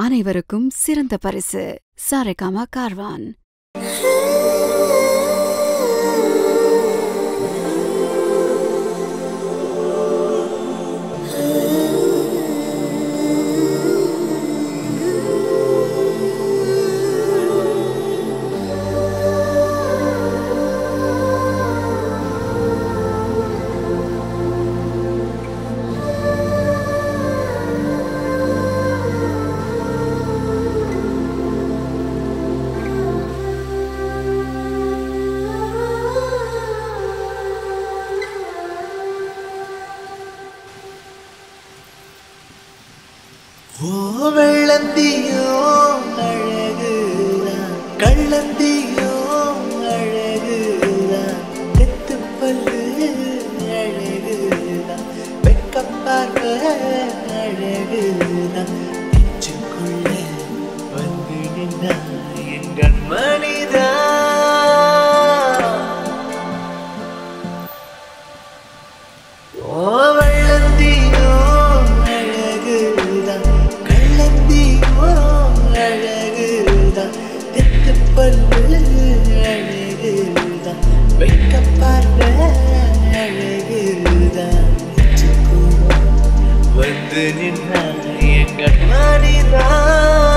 அனைவருக்கும் சிறந்த பரிசு. சாரேகாமா கார்வான். ஓ வெள்ளந்தியோ அழகுதான். கள்ளந்தியோ அழகுதான். நெத்து பல்லு அழகுதான். வெக்கப்பார்வ அழகுதான். ये घटना निदान